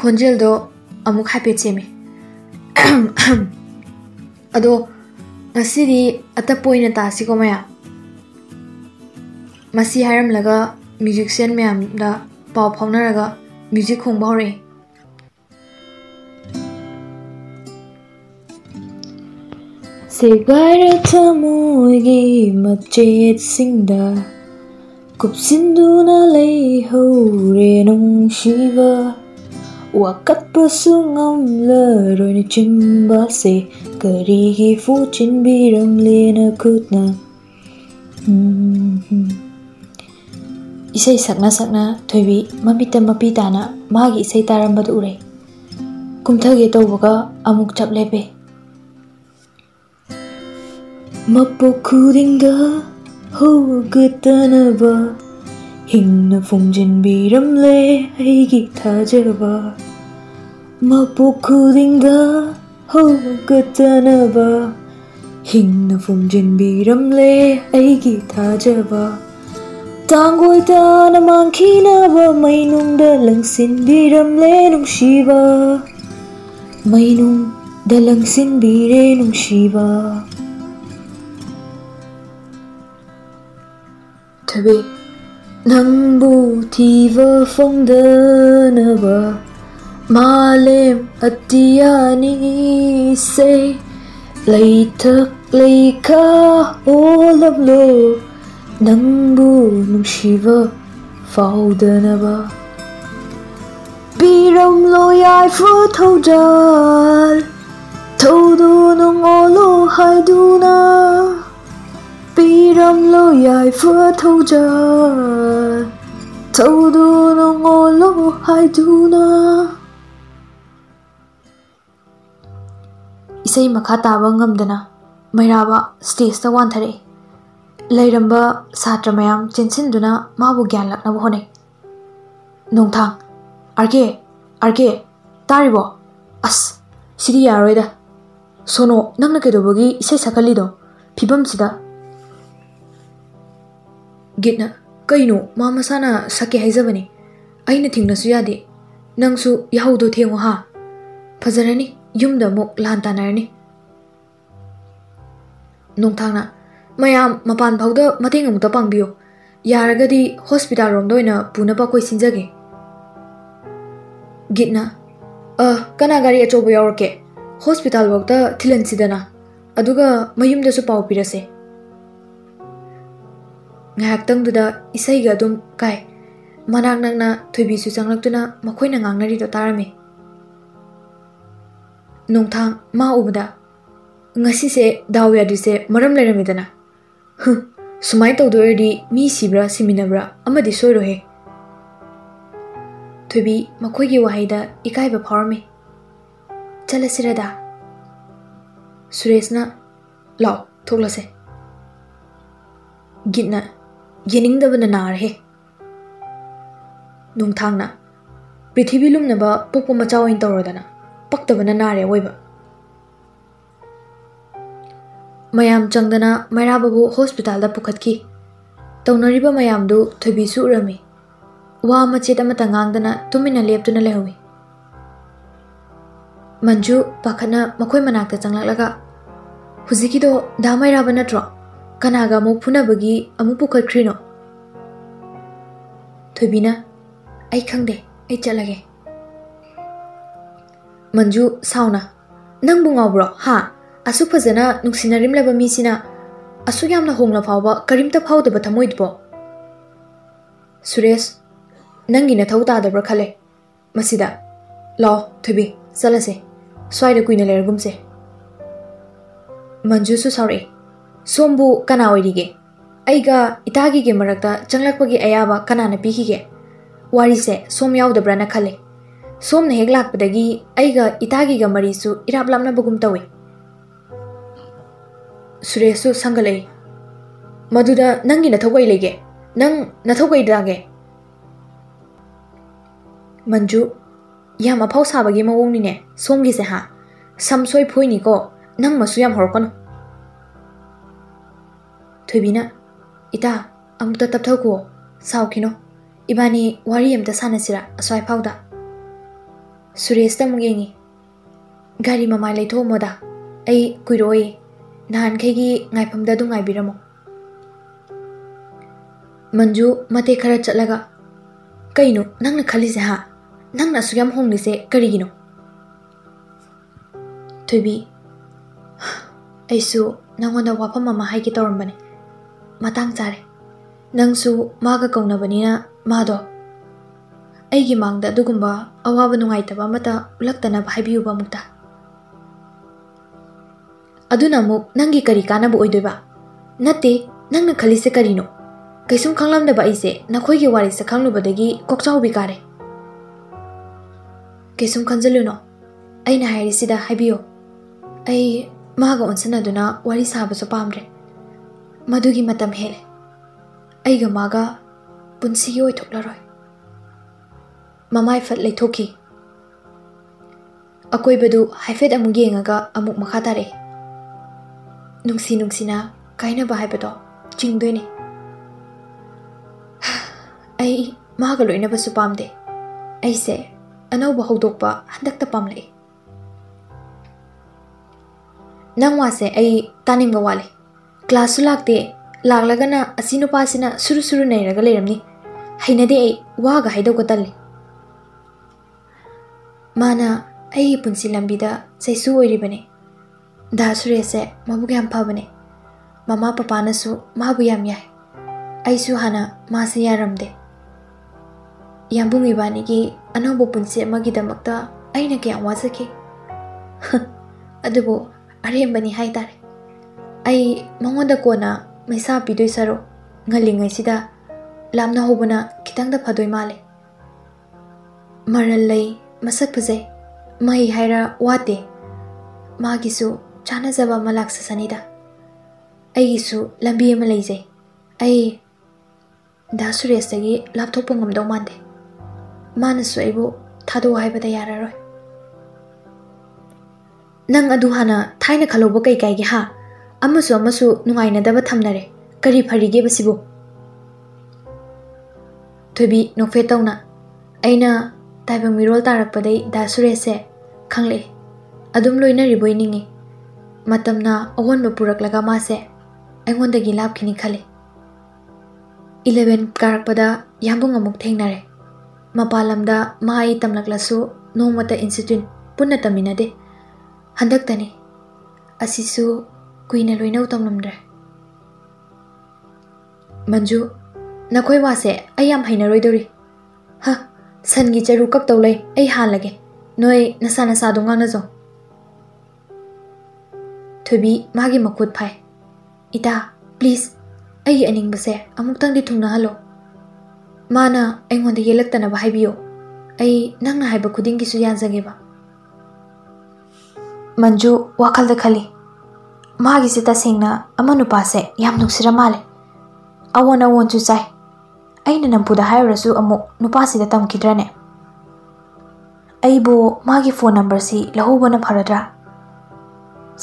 ꯈꯣꯟꯖꯦꯜꯗꯣ ꯑꯃꯨꯛ ꯍꯥꯏꯐꯦꯠ ꯁꯦꯝꯃꯤ ꯑꯗꯣ ꯉꯁꯤꯗꯤ ꯑꯇꯞꯄ ꯑꯣꯏꯅ ꯇꯥꯁꯤꯀꯣ ꯃꯌꯥꯝ ꯃꯁꯤ ꯍꯥꯏꯔꯝꯂꯒ ꯃ꯭ꯌꯨꯖꯤꯛꯁꯤꯌꯟ ꯃꯌꯥꯝꯗ ꯄꯥꯎ ꯐꯥꯎꯅꯔꯒ ꯃ꯭ꯌꯨꯖꯤꯛ ꯈꯣꯡꯕ ꯍꯧꯔꯛꯏ Sẽ ra ghi mặt chết xin ಸಿಗರೆತ ಮೂಗಿ ಮಚ್ಚೇತ್ ಸಿಂಗ್ದ ಕುಪ್ಸಿಂದೂನ ಲೈ ಹೌರೆ ನೊಂಗ್ ಶಿವ Wakatpa sungam la roi ni chimba se Kari hi fu chin bi ram le na kut na Isai sakna sakna thoi bi mapita mapita na magi isai taramba du ure Kumtha ge to boga amuk chap lebe மப்பொக்குதிங்க 호그떠나봐 흰나 풍진비렴래 이기 타져봐 마포쿠딘가 호그떠나봐 흰나 풍진비렴래 이기 타져봐 땅골 떠나 많기나봐 마이농달랑 신비렴래 농시바 마이농달랑 신비래 농시바 tabi bu thi vơ phong đơ nơ bờ ma lem atia ni se lấy thức lấy khá ô lâm lô nang bu nung shi vơ phao đơ bi rong lô yai phơ thâu đờ thâu đu nung ô lô hai na đi râm lâu dài phưa thâu chờ thâu đu nó ngô lô hai tu na isai makha tawa ngamdana mairaba stage ta wan thare leiramba satra mayam chinsin duna mabu gyan lakna bo hone nongthang arke arke taribo as sidi yaroi da sono đồ nangna kedobogi isai sakali do phibam sida गी कैनो किनो मासाना सक्के हैजबने अहिनसु यादे नहौदो थि फजर नि युमु ल म्याम मपानफाउँदै होस्ताल रोम पुन पै सिन्जे करि अचरे होस्तालब ठिहनस मयुम्स पाउ पिरसे ꯉꯥꯏꯍꯥꯛꯇꯪꯗꯨꯗ ꯏꯁꯩꯒ ꯑꯗꯨꯝ ꯀꯥꯏ ꯃꯅꯥꯛ ꯅꯛꯅ ꯊꯣꯏꯕꯤꯁꯨ ꯆꯪꯂꯛꯇꯨꯅ ꯃꯈꯣꯏꯅ ꯉꯥꯡꯅꯔꯤꯗꯣ ꯇꯥꯔꯝꯃꯤ ꯅꯣꯡꯊꯥꯡ ꯃꯥ ꯎꯕꯗ ꯉꯁꯤꯁꯦ ꯗꯥꯎ ꯌꯥꯗ꯭ꯔꯤꯁꯦ ꯃꯔꯝ ꯂꯩꯔꯝꯃꯤꯗꯅ ꯍ ꯁꯨꯃꯥꯏꯅ ꯇꯧꯗꯣꯏ ꯑꯣꯏꯔꯗꯤ ꯃꯤ ꯁꯤꯕ꯭ꯔꯥ ꯁꯤꯃꯤꯟꯅꯕ꯭ꯔꯥ ꯑꯃꯗꯤ ꯁꯣꯏꯔꯣꯏꯍꯦ ꯊꯣꯏꯕꯤ ꯃꯈꯣꯏꯒꯤ ꯋꯥꯍꯩꯗ ꯏꯀꯥꯏꯕ ꯐꯥꯎꯔꯝꯃꯤ ꯆꯠꯂꯁꯤꯔꯗ ꯁꯨꯔꯦꯁꯅ ꯂꯥꯎ ꯊꯣꯛꯂꯁꯦ ꯒꯤꯠꯅ ꯌꯦꯅꯤꯡꯗꯕꯅ ꯅꯥꯔꯍꯦ ꯅꯨꯡꯊꯥꯡꯅ ꯄ꯭ꯔꯤꯊꯤꯕꯤ ꯂꯨꯝꯅꯕ ꯄꯣꯛꯄ ꯃꯆꯥ ꯑꯣꯏꯅ ꯇꯧꯔꯗꯅ ꯄꯛꯇꯕꯅ ꯅꯥꯔꯦ ꯑꯋꯣꯏꯕ ꯃꯌꯥꯝ ꯆꯪꯗꯅ ꯃꯩꯔꯥꯕꯕꯨ ꯍꯣꯁꯄꯤꯇꯥꯜꯗ ꯄꯨꯈꯠꯈꯤ ꯇꯧꯅꯔꯤꯕ ꯃꯌꯥꯝꯗꯨ ꯊꯣꯏꯕꯤꯁꯨ ꯎꯔꯝꯃꯤ ꯋꯥ ꯃꯆꯦꯠ ꯑꯃꯇ ꯉꯥꯡꯗꯅ ꯇꯨꯃꯤꯟꯅ ꯂꯦꯞꯇꯨꯅ ꯂꯩꯍꯧꯏ ꯃꯟꯖꯨ ꯄꯥꯈꯠꯅ ꯃꯈꯣꯏ ꯃꯅꯥꯛꯇ ꯆꯪꯂꯛꯂꯒ ꯍꯧꯖꯤꯛꯀꯤꯗꯣ ꯗꯥ ꯃꯩꯔꯥꯕ ꯅꯠꯇ꯭ꯔꯣ kanaga mo phuna bagi amu pu khat khri no thobina ai khang de ai chala ge manju sauna nang bu ngaw bro ha asu phajana nuksinarim laba mi sina asu yamna hongla phawba karim ta phawda ba thamoi dbo suresh nang gi na thau ta da bra khale masida lo thobi chala se swai da kuina ler gum se manju su sorry ಸೋಂಬು ಕನ ಒಯ್ರಿಗೆ ಐಗ ಇತಾಗಿಗೆ ಮರಕ್ತ ಚಂಗ್ಲಕ್ಪಗೆ ಅಯಾವ ಕನಾನ ಪೀಕಿಗೆ ವಾರಿಸೆ ಸೋಮ್ ಯಾವುದಬ್ರನ ಖಲೆ ಸೋಮ್ನ ಹೇಗ್ಲಾಕ್ಪದಗಿ ಐಗ ಇತಾಗಿಗ ಮರಿಸು ಇರಾಬ್ಲಾಮ್ನ ಬಗುಮ್ ತವೆ ಸುರೇಶು ಸಂಗಲೈ ಮಧುದ ನಂಗಿ ನಥಗೈಲೆಗೆ ನಂಗ್ ನಥಗೈದಾಗೆ ಮಂಜು ꯌꯥꯝ ꯑꯐꯥꯎ ꯁꯥꯕꯒꯤ ꯃꯑꯣꯡꯅꯤꯅꯦ ꯁꯣꯝꯒꯤꯁꯦ ꯍꯥ ꯁꯝꯁꯣꯏ ꯐꯣꯏꯅꯤꯀꯣ ꯅꯪ ꯃꯁꯨ ꯌꯥꯝ ꯍꯧꯔꯛꯀꯅꯨ Thibina, ita, amuta tap thau ko, sao kino, ibani wari amta sana sira, aswai pau da. Suresh ta mungi ngi, gari mama lấy tho mo da, ai quỳ kuiroi, nahan khai gi ngai pham da du ngai biramo. Manju mate khara chalaga, nó, nang nó khali se ha, nang na suyam hong ni se kari gino. Thibina, ꯑꯩꯁꯨ ꯅꯪꯉꯣꯟꯗ ꯋꯥꯐꯝ ꯑꯃ ꯍꯥꯏꯒꯦ ꯇꯧꯔꯝꯕꯅꯤ ꯃꯇꯥꯡ ꯆꯥꯔꯦ ꯅꯪꯁꯨ ꯃꯥꯒ ꯀꯧꯅꯕꯅꯤꯅ ꯃꯥꯗꯣ ꯑꯩꯒꯤ ꯃꯥꯡꯗ ꯑꯗꯨꯒꯨꯝꯕ ꯑꯋꯥꯕ ꯅꯨꯡꯉꯥꯏꯇꯕ ꯑꯃꯇ ꯎꯠꯂꯛꯇꯅꯕ ꯍꯥꯏꯕꯤꯌꯨꯕ ꯑꯃꯨꯛꯇ ꯑꯗꯨꯅ ꯑꯃꯨꯛ ꯅꯪꯒꯤ ꯀꯔꯤ ꯀꯥꯟꯅꯕ ꯑꯣꯏꯗꯣꯏꯕ ꯅꯠꯇꯦ ꯅꯪꯅ ꯈꯜꯂꯤꯁꯦ ꯀꯔꯤꯅꯣ ꯀꯩꯁꯨꯝ ꯈꯪꯂꯝꯗꯕ ꯑꯩꯁꯦ ꯅꯈꯣꯏꯒꯤ ꯋꯥꯔꯤꯁꯦ ꯈꯪꯂꯨꯕꯗꯒꯤ ꯀꯣꯛꯆꯥꯎꯕꯤ ꯀꯥꯔꯦ ꯀꯩꯁꯨꯝ ꯈꯟꯖꯤꯜꯂꯨꯅꯣ ꯑꯩꯅ ꯍꯥꯏꯔꯤꯁꯤꯗ ꯍꯥꯏꯕꯤꯌꯣ ꯑꯩ ꯃꯥꯒ ꯑꯣꯟꯁꯤꯟꯅꯗꯨꯅ ꯋꯥꯔꯤ ꯁꯥꯕꯁꯨ ꯄꯥꯝꯗ꯭ꯔꯦ ꯃꯗꯨꯒꯤ ꯃꯇꯝ ꯍꯦꯜꯂꯦ ꯑꯩꯒ ꯃꯥꯒ ꯄꯨꯟꯁꯤꯒꯤ ꯑꯣꯏꯊꯣꯛꯂꯔꯣꯏ ꯃꯃꯥꯏ ꯐꯠ ꯂꯩꯊꯣꯛꯈꯤ ꯑꯀꯣꯏꯕꯗꯨ ꯍꯥꯏꯐꯦꯠ ꯑꯃꯨꯛ ꯌꯦꯡꯉꯒ ꯑꯃꯨꯛ ꯃꯈꯥ ꯇꯥꯔꯛꯏ ꯅꯨꯡꯁꯤ ꯅꯨꯡꯁꯤꯅ ꯀꯥꯏꯅꯕ ꯍꯥꯏꯕꯗꯣ ꯆꯤꯡꯗꯣꯏꯅꯤ ꯑꯩ ꯃꯥꯒ ꯂꯣꯏꯅꯕꯁꯨ ꯄꯥꯝꯗꯦ ꯑꯩꯁꯦ ꯑꯅꯧꯕ ꯍꯧꯗꯣꯛꯄ ꯍꯟꯗꯛꯇ ꯄꯥꯝꯂꯛꯏ ꯅꯪ ꯋꯥꯁꯦ ꯑꯩ ꯇꯥꯅꯤꯡꯕ ꯋꯥꯠꯂꯤ क्लासु लाते लागना सुरु सुर सुर नईरमी हईनदे वाग हईदल माना पुंसी लंबी चैसुरीबने दा सुरेश मबू याम फबने ममा पपा माम यु हा से यामदे यांबूबाने की अनौब पुंसीदे अरेबनी है तारे ꯑꯩ ꯃꯉꯣꯟꯗ ꯀꯣꯟꯅ ꯃꯩꯁꯥ ꯄꯤꯗꯣꯏ ꯁꯔꯨꯛ ꯉꯜꯂꯤꯉꯩꯁꯤꯗ ꯂꯥꯞꯅ ꯍꯧꯕꯅ ꯈꯤꯇꯪꯗ ꯐꯗꯣꯏ ꯃꯥꯜꯂꯦ ꯃꯔꯜ ꯂꯩ ꯃꯁꯛ ꯐꯖꯩ ꯃꯍꯩ ꯍꯥꯏꯔ ꯋꯥꯠꯇꯦ ꯃꯥꯒꯤꯁꯨ ꯆꯥꯟꯅꯖꯕ ꯑꯃ ꯂꯥꯛꯁꯁꯅꯤꯗ ꯑꯩꯒꯤꯁꯨ ꯂꯝꯕꯤ ꯑꯃ ꯂꯩꯖꯩ ꯑꯩ ꯗꯥ ꯁꯨꯔꯦꯁꯇꯒꯤ ꯂꯥꯞꯊꯣꯛꯄ ꯉꯝꯗꯧ ꯃꯥꯟꯗꯦ ꯃꯥꯅꯁꯨ ꯑꯩꯕꯨ ꯊꯥꯗꯣꯛꯑꯣ ꯍꯥꯏꯕꯗ ꯌꯥꯔꯔꯣꯏ ꯅꯪ ꯑꯗꯨ ꯍꯥꯟꯅ ꯊꯥꯏꯅ ꯈꯜꯍꯧꯕ ꯀꯩ ꯀꯥꯏꯒꯦ ꯍꯥ ꯑꯃꯁꯨ ꯑꯃꯁꯨ ꯅꯨꯡꯉꯥꯏꯅꯗꯕ ꯊꯝꯅꯔꯦ ꯀꯔꯤ ꯐꯔꯤꯒꯦꯕꯁꯤꯕꯨ ꯊꯣꯏꯕꯤ ꯅꯣꯛꯐꯦꯠ ꯇꯧꯅ ꯑꯩꯅ ꯇꯥꯏꯕꯪ ꯃꯤꯔꯣꯜ ꯇꯥꯔꯛꯄꯗꯩ ꯗꯥ ꯁꯨꯔꯦꯁꯁꯦ ꯈꯪꯂꯛꯑꯦ ꯑꯗꯨꯝ ꯂꯣꯏꯅꯔꯤꯕꯣꯏ ꯅꯤꯡꯉꯤ ꯃꯇꯝꯅ ꯑꯑꯣꯟꯕ ꯄꯨꯔꯛꯂꯒ ꯃꯥꯁꯦ ꯑꯩꯉꯣꯟꯗꯒꯤ ꯂꯥꯞꯈꯤꯅꯤ ꯈꯜꯂꯤ ꯏꯂꯦꯚꯦꯟ ꯀꯥꯔꯛꯄꯗ ꯌꯥꯝꯕꯨꯡ ꯑꯃꯨꯛ ꯊꯦꯡꯅꯔꯦ ꯃꯄꯥꯟ ꯂꯝꯗ ꯃꯥ ꯑꯩ ꯇꯝꯂꯛꯂꯁꯨ ꯅꯣꯡꯃꯇ ꯏꯟꯁꯇꯤꯇ꯭ꯌꯨꯠ ꯄꯨꯟꯅ ꯇꯝꯃꯤꯟꯅꯗꯦ ꯍꯟꯗꯛꯇꯅꯤ ꯑꯁꯤꯁꯨ ꯀꯨꯏꯅ ꯂꯣꯏꯅꯧ ꯇꯝꯂꯝꯗ꯭ꯔꯦ ꯃꯟꯖꯨ ꯅꯈꯣꯏ ꯋꯥꯁꯦ ꯑꯩ ꯌꯥꯝ ꯍꯩꯅꯔꯣꯏꯗꯧꯔꯤ ꯍ ꯁꯟꯒꯤ ꯆꯔꯨ ꯀꯛꯇꯧ ꯂꯩ ꯑꯩ ꯍꯥꯜꯂꯒꯦ ꯅꯣꯏ ꯅꯁꯥ ꯅꯁꯥꯗꯣ ꯉꯥꯡꯅꯖꯣ ꯊꯣꯏꯕꯤ ꯃꯥꯒꯤ ꯃꯈꯨꯠ ꯐꯥꯏ ꯏꯇꯥ ꯄ꯭ꯂꯤꯁ ꯑꯩꯒꯤ ꯑꯅꯤꯡꯕꯁꯦ ꯑꯃꯨꯛꯇꯪꯗꯤ ꯊꯨꯡꯅꯍꯜꯂꯣ ꯃꯥꯅ ꯑꯩꯉꯣꯟꯗ ꯌꯦꯜꯂꯛꯇꯅꯕ ꯍꯥꯏꯕꯤꯌꯣ ꯑꯩ ꯅꯪꯅ ꯍꯥꯏꯕ ꯈꯨꯗꯤꯡꯒꯤꯁꯨ ꯌꯥꯟꯖꯒꯦꯕ ꯃꯟꯖꯨ ꯋꯥꯈꯜꯗ ꯈꯜꯂꯤ ꯃꯥꯒꯤꯁꯦ ꯇꯁꯦꯡꯅ ꯑꯃ ꯅꯨꯄꯥꯁꯦ ꯌꯥꯝ ꯅꯨꯡꯁꯤꯔ ꯃꯥꯜꯂꯦ ꯑꯋꯣꯟ ꯑꯋꯣꯟꯁꯨ ꯆꯥꯏ ꯑꯩꯅ ꯅꯝꯐꯨꯗ ꯍꯥꯏꯔꯨꯔꯁꯨ ꯑꯃꯨꯛ ꯅꯨꯄꯥꯁꯤꯗ ꯇꯝꯈꯤꯗ꯭ꯔꯅꯦ ꯑꯩꯕꯨ ꯃꯥꯒꯤ ꯐꯣꯟ ꯅꯝꯕꯔꯁꯤ ꯂꯧꯍꯧꯕꯅ ꯐꯔꯗ꯭ꯔꯥ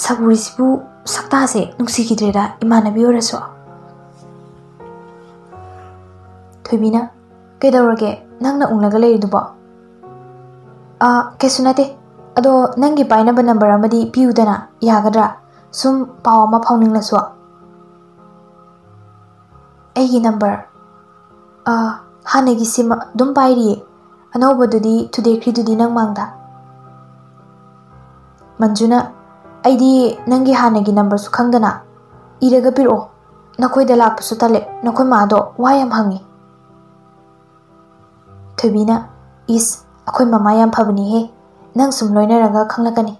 ꯁꯒꯨꯔꯤꯁꯤꯕꯨ ꯁꯛꯇꯥꯁꯦ ꯅꯨꯡꯁꯤꯈꯤꯗ꯭ꯔꯦꯗ ꯏꯃꯥꯟꯅꯕꯤ ꯑꯣꯏꯔꯁꯨ ꯊꯣꯏꯕꯤꯅ ꯀꯩꯗꯧꯔꯒꯦ ꯅꯪꯅ ꯎꯪꯂꯒ ꯂꯩꯔꯤꯗꯨꯕꯣ ꯑꯥ ꯀꯩꯁꯨ ꯅꯠꯇꯦ ꯑꯗꯣ ꯅꯪꯒꯤ ꯄꯥꯏꯅꯕ ꯅꯝꯕꯔ ꯑꯃꯗꯤ ꯄꯤꯌꯨꯗꯅ ꯌꯥꯒꯗ꯭ꯔꯥ ꯁꯨꯝ ꯄꯥꯎ ꯑꯃ ꯐꯥꯎꯅꯤꯡꯂꯁꯨ ꯑꯩꯒꯤ ꯅꯝꯕꯔ ꯑꯥ ꯍꯥꯟꯅꯒꯤꯁꯤꯃ ꯑꯗꯨꯝ ꯄꯥꯏꯔꯤꯌꯦ ꯑꯅꯧꯕꯗꯨꯗꯤ ꯊꯨꯗꯦꯛꯈ꯭ꯔꯤꯗꯨꯗꯤ ꯅꯪ ꯃꯥꯡꯗ ꯃꯟꯖꯨꯅ ꯑꯩꯗꯤ ꯅꯪꯒꯤ ꯍꯥꯟꯅꯒꯤ ꯅꯝꯕꯔꯁꯨ ꯈꯪꯗꯅ ꯏꯔꯒ ꯄꯤꯔꯛꯑꯣ ꯅꯈꯣꯏꯗ ꯂꯥꯛꯄꯁꯨ ꯇꯜꯂꯦ ꯅꯈꯣꯏ ꯃꯥꯗꯣ ꯋꯥ ꯌꯥꯝ ꯍꯪꯉꯤ ꯊꯣꯏꯕꯤꯅ ꯏꯁ ꯑꯩꯈꯣꯏ ꯃꯃꯥ ꯌꯥꯝ ꯐꯕꯅꯤꯍꯦ ꯅꯪ ꯁꯨꯝ ꯂꯣꯏꯅꯔꯒ ꯈꯪꯂꯛꯀꯅꯤ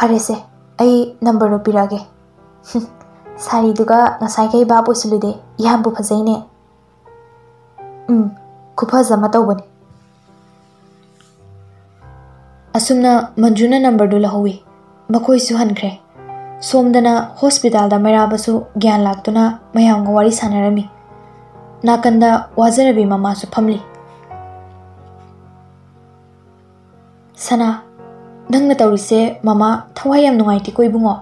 ꯐꯔꯦꯁꯦ ꯑꯩ ꯅꯝꯕꯔꯗꯣ ꯄꯤꯔꯛꯑꯒꯦ ꯁꯥꯔꯤꯗꯨꯒ ꯉꯁꯥꯏꯈꯩ ꯚꯥꯞ ꯑꯣꯏꯁꯤꯜꯂꯨꯗꯦ ꯏꯌꯥꯝꯕꯨ ꯐꯖꯩꯅꯦ ꯎꯝ ꯈꯨꯐꯖ ꯑꯃ ꯇꯧꯕꯅꯤ ꯑꯁꯨꯝꯅ ꯃꯟꯖꯨꯅ ꯅꯝꯕꯔꯗꯨ ꯂꯧꯍꯧꯏ ꯃꯈꯣꯏꯁꯨ ꯍꯟꯈ꯭ꯔꯦ ꯁꯣꯝꯗꯅ ꯍꯣꯁꯄꯤꯇꯥꯜꯗ ꯃꯩꯔꯥꯕꯁꯨ ꯒ꯭ꯌꯥꯟ ꯂꯥꯛꯇꯨꯅ ꯃꯌꯥꯝꯒ ꯋꯥꯔꯤ ꯁꯥꯟꯅꯔꯝꯃꯤ ꯅꯥꯀꯟꯗ ꯋꯥꯖꯔꯕꯤ ꯃꯃꯥꯁꯨ ꯐꯝꯂꯤ ꯁꯅꯥ nangna tawrise mama thawai am nungai ti koi bungo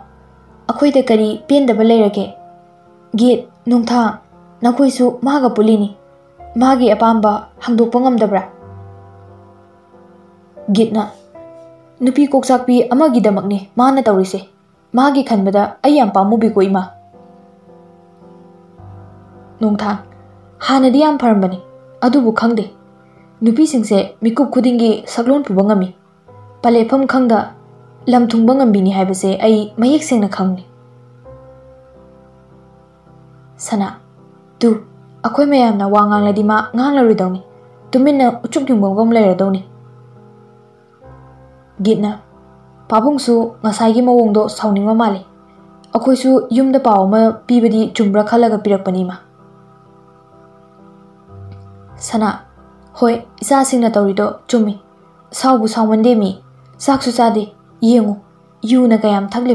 akhoi de kari pen da balai rage git nungtha nakoi su ma ga pulini ma gi apamba hangdok pangam dabra git na nupi koksak pi ama gi damak ni ma na tawrise ma khăn khan bada ai am pa mu bi koi ma nungtha hana di am pharmani adu bu khangde nupi singse mikup khudingi saglon pubangami ꯄꯂꯦꯞꯐꯝ ꯈꯪꯗ ꯂꯝ ꯊꯨꯡꯕ ꯉꯝꯕꯤꯅꯤ ꯍꯥꯏꯕꯁꯦ ꯑꯩ ꯃꯌꯦꯛ ꯁꯦꯡꯅ ꯈꯪꯅꯤ ꯁꯅꯥ ꯇꯨ ꯑꯩꯈꯣꯏ ꯃꯌꯥꯝꯅ ꯋꯥ ꯉꯥꯡꯂꯗꯤ ꯃꯥ ꯉꯥꯡꯂꯔꯣꯏꯗꯧꯅꯤ ꯇꯨꯃꯤꯟꯅ ꯎꯆꯨꯞ ꯌꯨꯡꯕꯝꯒ ꯑꯃ ꯂꯩꯔꯗꯧꯅꯤ ꯒꯤꯠꯅ ꯄꯥꯕꯨꯡꯁꯨ ꯉꯁꯥꯏꯒꯤ ꯃꯑꯣꯡꯗꯣ ꯁꯥꯎꯅꯤꯡꯕ ꯃꯥꯜꯂꯤ ꯑꯩꯈꯣꯏꯁꯨ ꯌꯨꯝꯗ ꯄꯥꯎ ꯑꯃ ꯄꯤꯕꯗꯤ ꯆꯨꯝꯕ꯭ꯔꯥ ꯈꯜꯂꯒ ꯄꯤꯔꯛꯄꯅꯤ ꯃꯥ ꯁꯅꯥ ꯍꯣꯏ ꯏꯆꯥꯁꯤꯡꯅ ꯇꯧꯔꯤꯗꯣ ꯆꯨꯝꯃꯤ ꯁꯥꯎꯕꯨ ꯁꯥꯎꯃꯟꯗꯦ ꯃꯤ चाकू चादे येमु यून क्या थकली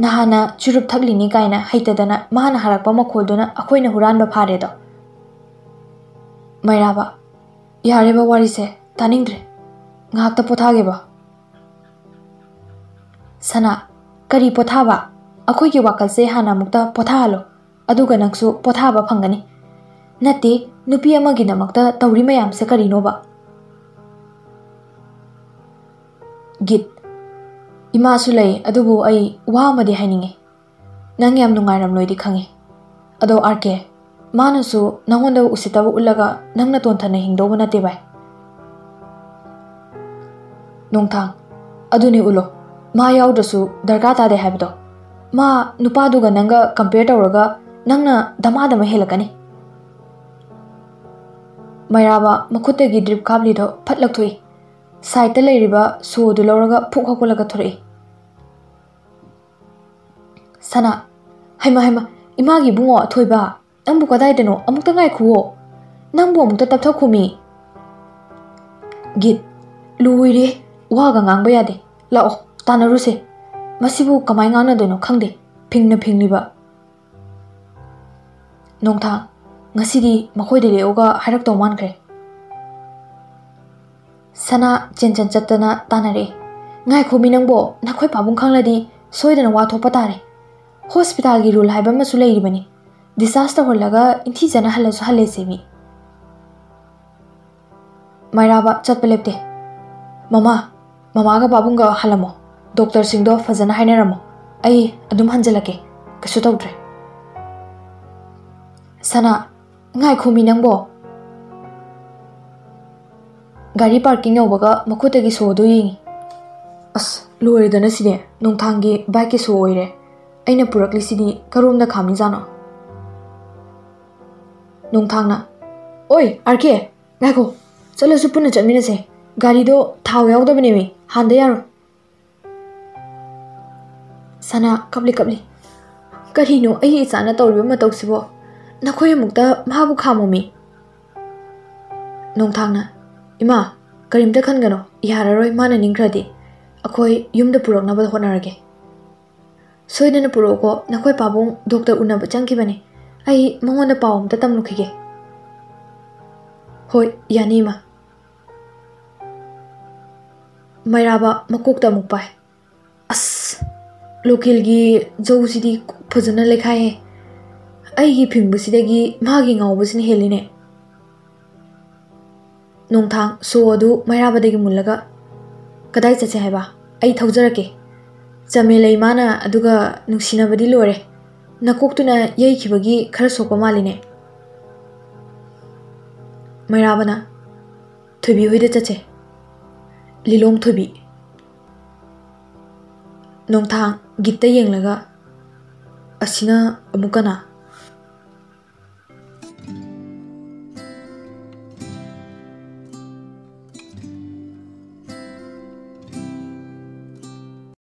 नहान चुरुप थकली कायना हईतदना मान हर मखोद हुरान फारेद मैराब याब वारी से तानिंग्रे पोथागेब सना करी पोथाब अखो की वाकल से हानमु पोथालो अगू पोथाब फंगनी नीमगद तौरी मैम से करीनोबा git ima su lei adubu ai wa ma de haninge nang yam nungai ram loi di khangi ado arke manu su nangonda usita bu ulaga nangna ton thana hingdo bana te bai nongthang aduni ulo ma yaw da su darga ta de habdo ma nupa du ga nanga compare ta uraga nangna dama dama helakani ꯃꯩꯔꯥꯕ ꯃꯈꯨꯠꯇꯒꯤ drip ꯀꯥꯞꯂꯤꯗꯣ ꯐꯠꯂꯛꯊꯣꯛꯏ ꯁꯥꯏꯠꯇ ꯂꯩꯔꯤꯕ ꯁꯣꯗꯨ ꯂꯧꯔꯒ ꯐꯨꯛ ꯍꯧꯒꯠꯂꯒ ꯊꯣꯔꯛꯏ ꯁꯅꯥ ꯍꯩꯃ ꯍꯩꯃ ꯏꯃꯥꯒꯤ ꯏꯕꯨꯡꯉꯣ ꯑꯊꯣꯏꯕ ꯅꯪꯕꯨ ꯀꯗꯥꯏꯗꯅꯣ ꯑꯃꯨꯛꯇ ꯉꯥꯏꯈꯨꯋꯣ ꯅꯪꯕꯨ ꯑꯃꯨꯛꯇ ꯇꯞꯊꯈꯣꯃꯤ ꯒꯤꯠ ꯂꯣꯏꯔꯦ ꯋꯥꯒ ꯉꯥꯡꯕ ꯌꯥꯗꯦ ꯂꯥꯛꯑꯣ ꯇꯥꯟꯅꯔꯨꯁꯦ ꯃꯁꯤꯕꯨ ꯀꯃꯥꯏ ꯉꯥꯡꯅꯗꯣꯏꯅꯣ ꯈꯪꯗꯦ ꯐꯤꯡꯅ ꯐꯤꯡꯂꯤꯕ ꯅꯣꯡꯊꯥꯡ ꯉꯁꯤꯗꯤ ꯃꯈꯣꯏꯗ ꯂꯦꯛꯑꯣꯒ ꯍꯥꯏꯔꯛꯇꯧ ꯃꯥꯟꯈ꯭ꯔꯦ ꯁꯅꯥ ꯆꯦꯟꯆꯟ ꯆꯠꯇꯅ ꯇꯥꯟꯅꯔꯦ ꯉꯥꯏꯈꯣ ꯃꯤꯅꯪꯕꯣ ꯅꯈꯣꯏ ꯄꯥꯕꯨꯡ ꯈꯪꯂꯗꯤ ꯁꯣꯏꯗꯅ ꯋꯥꯊꯣꯛꯄ ꯇꯥꯔꯦ ꯍꯣꯁꯄꯤꯇꯥꯜꯒꯤ ꯔꯨꯜ ꯍꯥꯏꯕ ꯑꯃꯁꯨ ꯂꯩꯔꯤꯕꯅꯤ ꯗꯤꯁꯆꯥꯔꯖ ꯇꯧꯍꯜꯂꯒ ꯏꯟꯊꯤꯖꯅ ꯍꯜꯂꯁꯨ ꯍꯜꯂꯦꯁꯦ ꯃꯤ ꯃꯥꯏꯔꯥꯕ ꯆꯠꯄ ꯂꯦꯞꯇꯦ ꯃꯃꯥ ꯃꯃꯥꯒ ꯄꯥꯕꯨꯡꯒ ꯍꯜꯂꯝꯃꯣ ꯗꯣꯛꯇꯔꯁꯤꯡꯗꯣ ꯐꯖꯅ ꯍꯥꯏꯅꯔꯝꯃꯣ ꯑꯩ ꯑꯗꯨꯝ ꯍꯟꯖꯜꯂꯛꯀꯦ ꯀꯩꯁꯨ ꯇꯧꯗ꯭ꯔꯦ ꯁꯅꯥ ꯉꯥꯏꯈꯣꯃꯤ ꯅꯪꯕꯣ gari parking baga tagi yau makhu so do ꯒꯥꯔꯤ a ꯥ ꯔ ꯀ ꯤ ꯡ ꯌ ꯧ a ꯒ i ꯈ ꯨ nong t ꯣ ꯗ ꯣ ꯌꯦꯡꯉꯤ ꯑꯁ k ꯣ ꯏ ꯔ ꯦ ꯗ ꯅ ꯁꯤꯗꯤ ꯅꯣꯡꯊꯥꯡꯒꯤ ꯕ ꯥ ꯏ i ꯀ a ꯁꯣ ꯑꯣꯏꯔꯦ a ꯩ i ꯄ ꯨ ꯔ a ꯂ ꯤ ꯁ ꯤ t ꯤ ꯀꯔꯣꯝꯗ o ꯥ a ꯃ ꯤ ꯖ n a ꯅ ꯣ ꯅ ꯣ ꯡ ꯊ a ꯡ ꯅ ꯑꯣꯏ ꯑꯥꯔꯀꯦ ꯉꯥꯏꯈꯣ ꯆꯠꯂꯁꯨ ꯄꯨꯟꯅ ꯆꯠꯃꯤꯟꯅꯁꯦ ꯒ ꯥ ꯔ i ꯗ ꯣ ꯊꯥꯎ ꯌ ꯥ ꯎ ꯗ ꯕ ꯅ ꯦ a ꯤ a ꯥ ꯟ ꯗ ꯌꯥꯔꯣꯏ ꯁ a ꯥ ꯀꯞꯂꯤ ꯀꯞꯂꯤ ꯀ t a ꯅ ꯣ ꯑꯩ ꯏꯆꯥꯅ ꯇꯧꯔꯤꯕ ꯃꯇꯧꯁꯤꯕꯣ ꯅ ꯈ a m ꯑꯃꯨꯛꯇ ꯃꯥꯕꯨ ꯈ ꯥ ꯝ n ꯨ ꯃ ꯤ ꯅ ꯣ a n g na ꯏꯃꯥ ꯀꯔꯤꯝꯇ ꯈꯟꯒꯅꯣ ꯌꯥꯔꯔꯣꯏ ꯃꯥꯅ ꯅꯤꯡꯈ꯭ꯔꯗꯤ ꯑꯩꯈꯣꯏ ꯌꯨꯝꯗ ꯄꯨꯔꯛꯅꯕ ꯍꯣꯠꯅꯔꯒꯦ ꯁꯣꯏꯗꯅ ꯄꯨꯔꯛꯎꯀꯣ ꯅꯈꯣꯏ ꯄꯥꯕꯨꯡ ꯗꯣꯛꯇꯔ ꯎꯅꯕ ꯆꯪꯈꯤꯕꯅꯤ ꯑꯩ ꯃꯉꯣꯟꯗ ꯄꯥꯎ ꯑꯝꯇ ꯇꯝꯂꯨꯈꯤꯒꯦ ꯍꯣꯏ ꯌꯥꯅꯤ ꯏꯃꯥ ꯃꯩꯔꯥꯕ ꯃꯀꯣꯛꯇ ꯑꯃꯨꯛ ꯄꯥꯏ ꯑꯁ ꯂꯣꯀꯦꯜꯒꯤ ꯖꯧꯁꯤꯗꯤ ꯐꯖꯅ ꯂꯩꯈꯥꯏꯍꯦ ꯑꯩꯒꯤ ꯐꯤꯡꯕꯁꯤꯗꯒꯤ ꯃꯥꯒꯤ ꯉꯥꯎꯕꯁꯤꯅ ꯍꯦꯜꯂꯤꯅꯦ नोथा सो मैराबद मूल कदाई चचे है थोजरके चमे लेमानी लोर नकोकना यही खर सोप मालीने मैराबना थोबी चचे लीलोम थोबी नोथा गीत येगा अमुकना